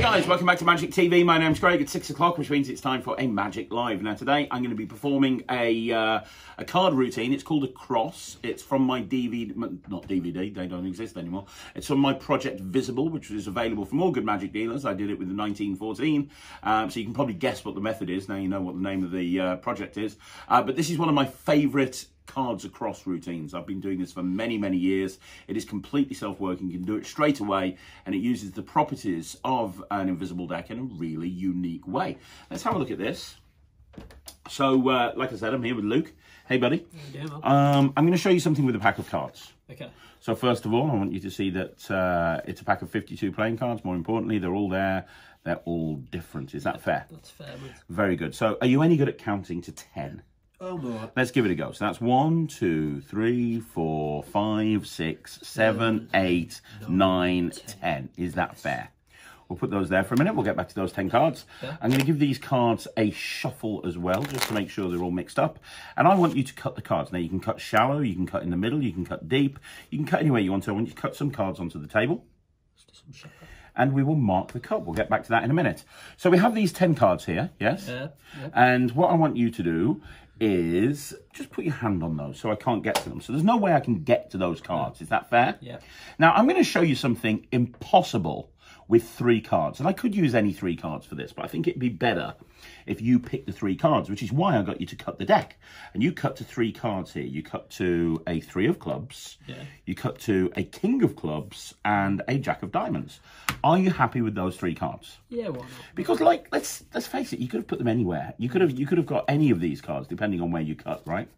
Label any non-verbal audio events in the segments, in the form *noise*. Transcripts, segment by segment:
Hey guys, welcome back to Magic TV. My name's Craig. It's six o'clock, which means it's time for a Magic Live. Now today I'm going to be performing a uh, a card routine. It's called Across. It's from my DVD, not DVD, they don't exist anymore. It's from my project Visible, which is available from all good Magic dealers. I did it with the 1914, um, so you can probably guess what the method is. Now you know what the name of the uh, project is. Uh, but this is one of my favourite cards across routines. I've been doing this for many, many years. It is completely self-working. You can do it straight away, and it uses the properties of an invisible deck in a really unique way. Let's have a look at this. So, uh, like I said, I'm here with Luke. Hey, buddy. Um, I'm going to show you something with a pack of cards. Okay. So first of all, I want you to see that uh, it's a pack of 52 playing cards. More importantly, they're all there. They're all different. Is that fair? That's fair. Very good. So are you any good at counting to 10? Oh. Let's give it a go. So that's one, two, three, four, five, six, seven, eight, nine, ten. Is that fair? We'll put those there for a minute. We'll get back to those 10 cards. Yeah. I'm going to give these cards a shuffle as well, just to make sure they're all mixed up. And I want you to cut the cards. Now, you can cut shallow, you can cut in the middle, you can cut deep, you can cut anywhere you want to. I want you to cut some cards onto the table Let's do some shuffle. and we will mark the cut. We'll get back to that in a minute. So we have these 10 cards here, yes? Yeah, yeah. And what I want you to do is just put your hand on those so I can't get to them. So there's no way I can get to those cards. Is that fair? Yeah. Now I'm going to show you something impossible with three cards. And I could use any three cards for this, but I think it'd be better if you pick the three cards, which is why I got you to cut the deck. And you cut to three cards here. You cut to a three of clubs, Yeah. you cut to a king of clubs, and a jack of diamonds. Are you happy with those three cards? Yeah, why not? Because like let's let's face it, you could have put them anywhere. You could have you could have got any of these cards depending on where you cut, right?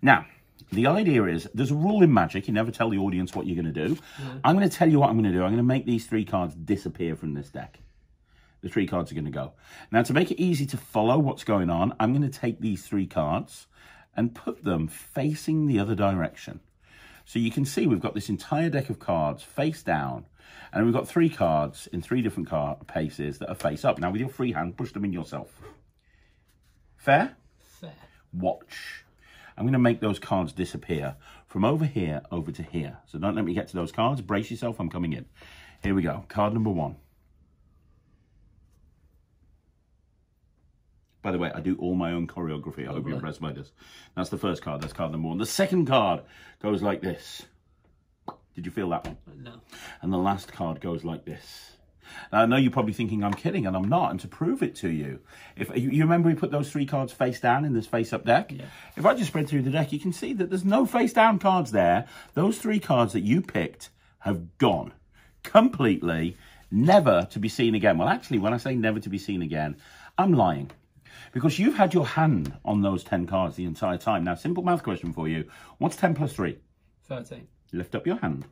Now, the idea is there's a rule in magic, you never tell the audience what you're going to do. Mm-hmm. I'm going to tell you what I'm going to do. I'm going to make these three cards disappear from this deck. The three cards are going to go. Now, to make it easy to follow what's going on, I'm going to take these three cards and put them facing the other direction. So you can see we've got this entire deck of cards face down, and we've got three cards in three different card paces that are face up. Now, with your free hand, push them in yourself. Fair? Fair. Watch. I'm going to make those cards disappear from over here over to here. So don't let me get to those cards. Brace yourself. I'm coming in. Here we go. Card number one. By the way, I do all my own choreography. I hope you're impressed by this. That's the first card. That's card number one. The second card goes like this. Did you feel that one? No. And the last card goes like this. Now, I know you're probably thinking I'm kidding, and I'm not. And to prove it to you, if you, you remember we put those three cards face down in this face-up deck. Yeah. If I just spread through the deck, you can see that there's no face-down cards there. Those three cards that you picked have gone completely, never to be seen again. Well, actually, when I say never to be seen again, I'm lying. Because you've had your hand on those 10 cards the entire time. Now, simple math question for you. What's 10 plus 3? 13. lift up your hand.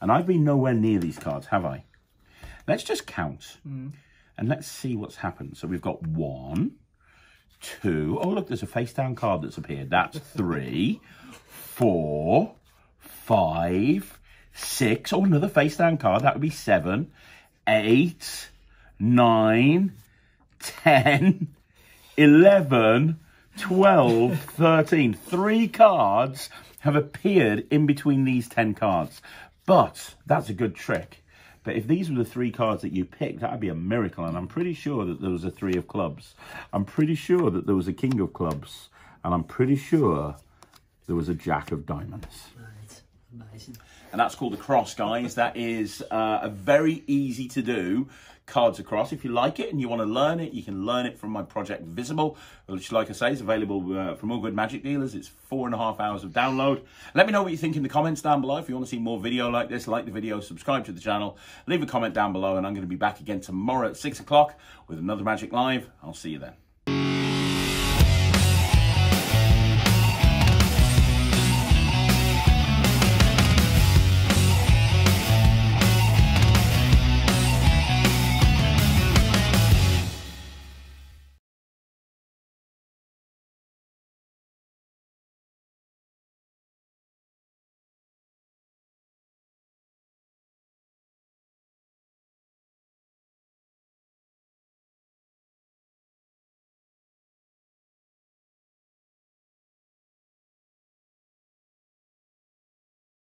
And I've been nowhere near these cards, have I? Let's just count and let's see what's happened. So we've got one, two. Oh, look, there's a face down card that's appeared. That's *laughs* three, four, five, six. Oh, another face down card. That would be seven, eight, nine, ten, 11, 12, *laughs* 13. Three cards have appeared in between these 10 cards. But that's a good trick. But if these were the three cards that you picked, that would be a miracle. And I'm pretty sure that there was a three of clubs. I'm pretty sure that there was a king of clubs. And I'm pretty sure there was a jack of diamonds. Amazing. And that's called the cross, guys. That is uh, a very easy to do cards across. If you like it and you want to learn it, you can learn it from my project Visible, which, like I say, is available uh, from all good magic dealers. It's four and a half hours of download. Let me know what you think in the comments down below. If you want to see more video like this, like the video, subscribe to the channel, leave a comment down below, and I'm going to be back again tomorrow at six o'clock with another Magic Live. I'll see you then.